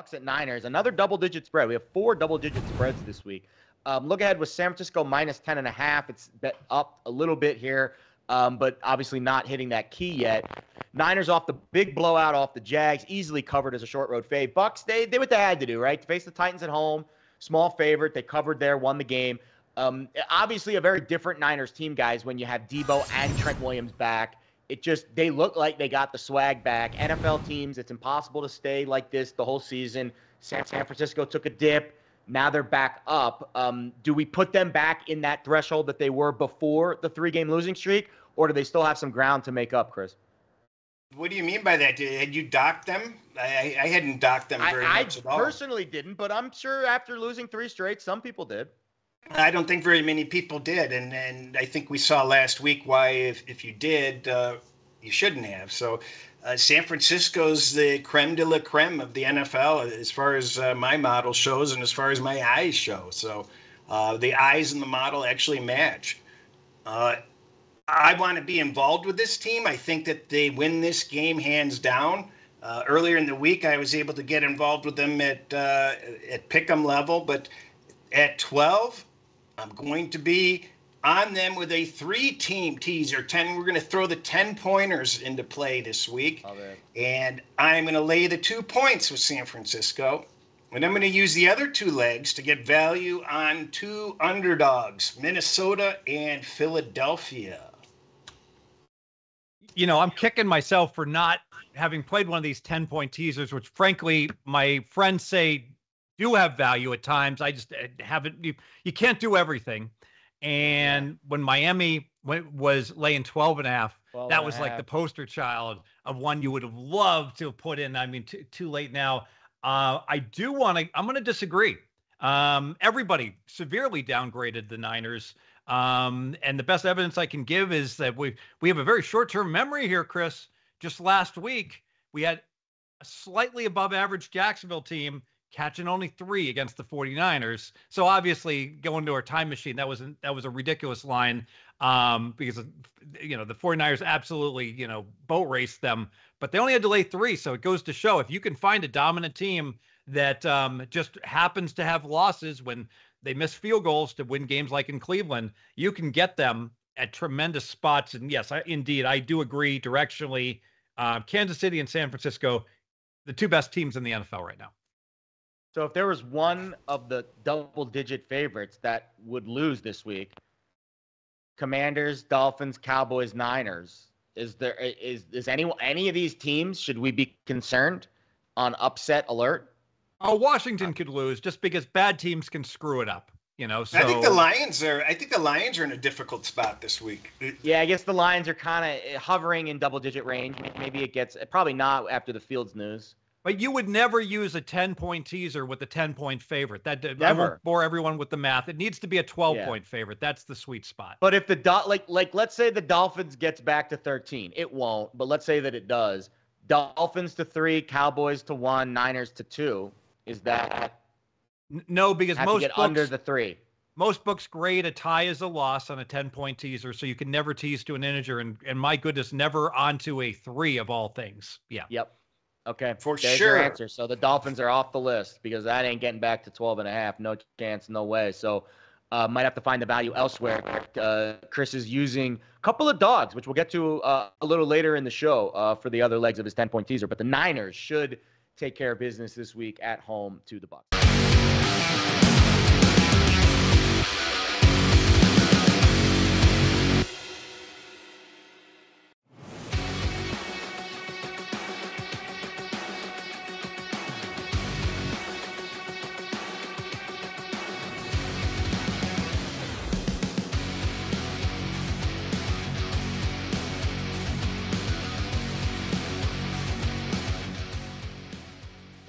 Bucks at Niners, another double-digit spread. We have four double-digit spreads this week. Um, look ahead with San Francisco minus 10 and a half. It's up a little bit here, um, but obviously not hitting that key yet. Niners off the big blowout off the Jags, easily covered as a short road fade. Bucks, they did what they had to do, right? To face the Titans at home, small favorite. They covered there, won the game. Um, obviously, a very different Niners team, guys, when you have Deebo and Trent Williams back. It just, they look like they got the swag back. NFL teams, it's impossible to stay like this the whole season. San, San Francisco took a dip. Now they're back up. Um, do we put them back in that threshold that they were before the three game losing streak, or do they still have some ground to make up, Cris? What do you mean by that? Had you docked them? I, I hadn't docked them very I, much I at all. I personally didn't, but I'm sure after losing three straight, some people did. I don't think very many people did, and and I think we saw last week why if if you did, uh, you shouldn't have. So. Uh, San Francisco's the creme de la creme of the NFL as far as uh, my model shows and as far as my eyes show. So uh, the eyes and the model actually match. Uh, I want to be involved with this team. I think that they win this game hands down. Uh, earlier in the week, I was able to get involved with them at uh, at pick'em level, but at 12, I'm going to be on them with a three team teaser. 10 we're going to throw the 10 pointers into play this week. And i'm going to lay the two points with san francisco. And i'm going to use the other two legs to get value on two underdogs minnesota and philadelphia. You know i'm kicking myself for not having played one of these 10 point teasers which frankly my friends say do have value at times i just uh, haven't you, you can't do everything and when Miami went, was laying 12 and a half, that was like the poster child of one you would have loved to have put in. I mean, too, too late now. Uh, I do want to, I'm going to disagree. Um, everybody severely downgraded the Niners. Um, and the best evidence I can give is that we we have a very short term memory here, Cris. Just last week, we had a slightly above average Jacksonville team catching only three against the 49ers. So obviously going to our time machine, that was that was a ridiculous line um, because you know the 49ers absolutely you know boat raced them, but they only had to lay three. So it goes to show if you can find a dominant team that um, just happens to have losses when they miss field goals to win games like in Cleveland, you can get them at tremendous spots. And yes, I, indeed, I do agree directionally. Uh, Kansas City and San Francisco, the two best teams in the NFL right now. So if there was one of the double digit favorites that would lose this week, Commanders, Dolphins, Cowboys, Niners, is there is is any any of these teams should we be concerned on upset alert? Oh, Washington could lose just because bad teams can screw it up. You know, so I think the Lions are. I think the Lions are in a difficult spot this week. Yeah, I guess the Lions are kind of eh, hovering in double digit range. Maybe it gets probably not after the Fields news. But you would never use a 10 point teaser with a 10 point favorite. That never. I won't bore everyone with the math. It needs to be a 12 yeah. point favorite. That's the sweet spot. But if the dot like like let's say the Dolphins gets back to 13, it won't. But let's say that it does. Dolphins to three, Cowboys to one, Niners to two. Is that no? Because most get books, under the three. Most books grade a tie as a loss on a 10 point teaser, so you can never tease to an integer, and and my goodness, never onto a three of all things. Yeah. Yep. Okay, for There's sure. Your answer. So the Dolphins are off the list because that ain't getting back to 12 and a half. No chance, no way. So uh, might have to find the value elsewhere. Uh, Cris is using a couple of dogs, which we'll get to uh, a little later in the show uh, for the other legs of his 10 point teaser. But the Niners should take care of business this week at home to the Bucks.